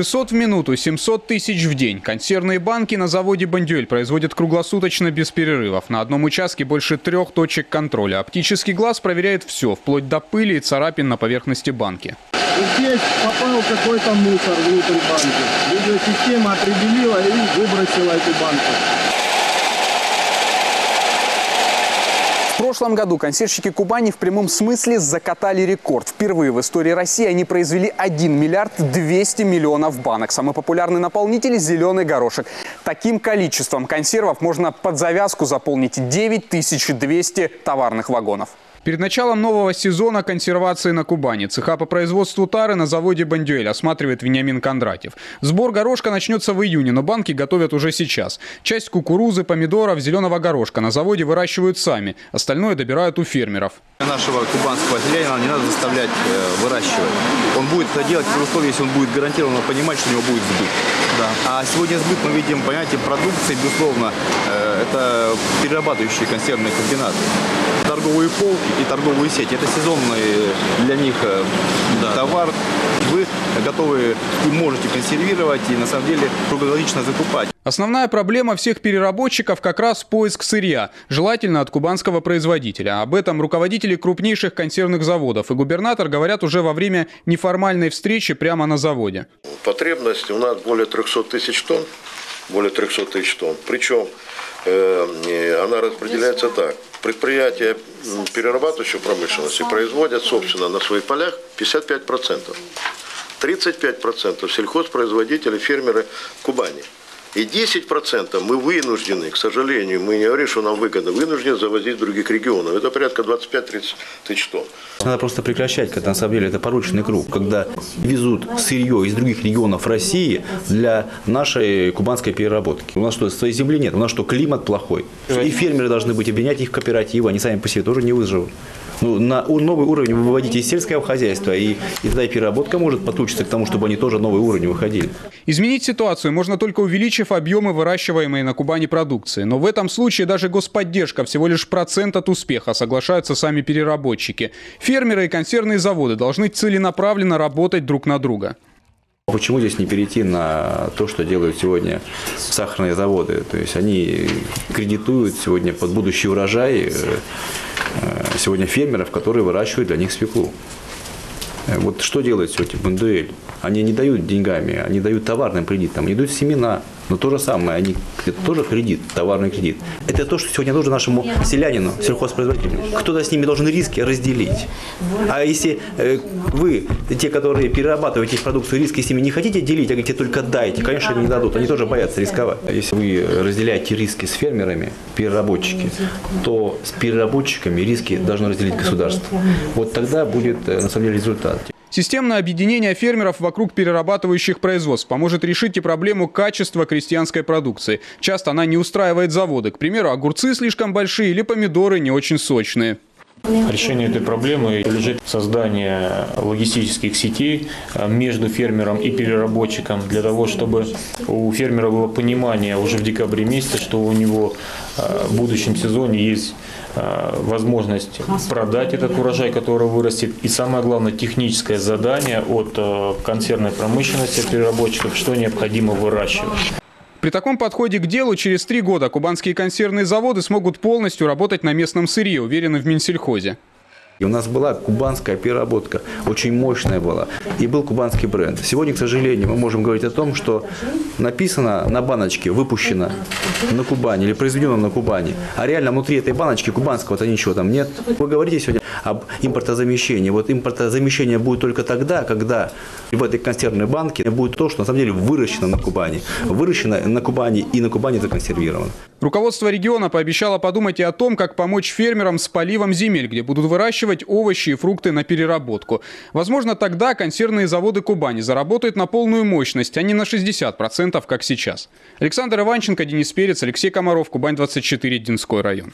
600 в минуту, 700 тысяч в день. Консервные банки на заводе «Бандюэль» производят круглосуточно без перерывов. На одном участке больше трех точек контроля. Оптический глаз проверяет все, вплоть до пыли и царапин на поверхности банки. Здесь попал какой-то мусор внутрь банки. Видеосистема определила и выбросила эту банку. В прошлом году консервщики Кубани в прямом смысле закатали рекорд. Впервые в истории России они произвели 1 миллиард 200 миллионов банок. Самый популярный наполнитель – зеленый горошек. Таким количеством консервов можно под завязку заполнить 9200 товарных вагонов. Перед началом нового сезона консервации на Кубани цеха по производству тары на заводе «Бандюэль» осматривает Вениамин Кондратьев. Сбор горошка начнется в июне, но банки готовят уже сейчас. Часть кукурузы, помидоров, зеленого горошка на заводе выращивают сами, остальное добирают у фермеров. Нашего кубанского селянина не надо заставлять э, выращивать. Он будет это делать при условии, если он будет гарантированно понимать, что у него будет сбыт. Да. А сегодня сбыт мы видим понятие продукции, безусловно, э, это перерабатывающие консервные комбинаты. Торговые полки и торговые сети – это сезонный для них э, да. товар. Вы готовы и можете консервировать и на самом деле круглогодично закупать. Основная проблема всех переработчиков как раз поиск сырья, желательно от кубанского производителя. Об этом руководители крупнейших консервных заводов и губернатор говорят уже во время неформальной встречи прямо на заводе. Потребность у нас более 300 тысяч тонн, более 300 тысяч тонн. Причем э, распределяется так. Предприятия перерабатывающей промышленности производят, собственно, на своих полях 55%. 35% сельхозпроизводители, фермеры Кубани. И 10% мы вынуждены, к сожалению, мы не говорим, что нам выгодно, вынуждены завозить в других регионов. Это порядка 25-30 тысяч тонн. Надо просто прекращать, когда на самом деле это порочный круг, когда везут сырье из других регионов России для нашей кубанской переработки. У нас что, своей земли нет, у нас что, климат плохой. И фермеры должны быть объединять их в кооперативы, они сами по себе тоже не выживут ну, на новый уровень вы выводите из сельского хозяйства, и, и тогда и переработка может подключиться к тому, чтобы они тоже новый уровень выходили. Изменить ситуацию можно только увеличив объемы выращиваемой на Кубани продукции. Но в этом случае даже господдержка всего лишь процент от успеха, соглашаются сами переработчики. Фермеры и консервные заводы должны целенаправленно работать друг на друга. Почему здесь не перейти на то, что делают сегодня сахарные заводы? То есть они кредитуют сегодня под будущий урожай э, сегодня фермеров, которые выращивают для них свеклу. Э, вот что делает сегодня Бандуэль? Они не дают деньгами, они дают товарным кредитом, они дают семена. Но то же самое, они, это тоже кредит, товарный кредит. Это то, что сегодня нужно нашему селянину, сельхозпроизводителю. Кто-то с ними должен риски разделить. А если э, вы, те, которые перерабатываете их продукцию, риски с ними не хотите делить, а говорите, только дайте, конечно, они не дадут. Они тоже боятся рисковать. Если вы разделяете риски с фермерами, переработчики, то с переработчиками риски должно разделить государство. Вот тогда будет, э, на самом деле, результат. Системное объединение фермеров вокруг перерабатывающих производств поможет решить и проблему качества крестьянской продукции. Часто она не устраивает заводы. К примеру, огурцы слишком большие или помидоры не очень сочные. Решение этой проблемы лежит в создании логистических сетей э, между фермером и переработчиком для того, чтобы у фермера было понимание уже в декабре месяце, что у него э, в будущем сезоне есть э, возможность продать этот урожай, который вырастет. И самое главное, техническое задание от консервной промышленности, переработчиков, что необходимо выращивать. При таком подходе к делу через три года кубанские консервные заводы смогут полностью работать на местном сырье, уверены в Минсельхозе. И у нас была кубанская переработка, очень мощная была. И был кубанский бренд. Сегодня, к сожалению, мы можем говорить о том, что написано на баночке «выпущено на Кубани» или «произведено на Кубани», а реально внутри этой баночки кубанского-то ничего там нет. Вы говорите сегодня об импортозамещении. Вот импортозамещение будет только тогда, когда в этой консервной банке будет то, что на самом деле выращено на Кубани. Выращено на Кубани и на Кубани законсервировано. Руководство региона пообещало подумать и о том, как помочь фермерам с поливом земель, где будут выращивать овощи и фрукты на переработку. Возможно, тогда консервные заводы Кубани заработают на полную мощность, а не на 60%, как сейчас. Александр Иванченко, Денис Перец, Алексей Комаров, Кубань-24, Динской район.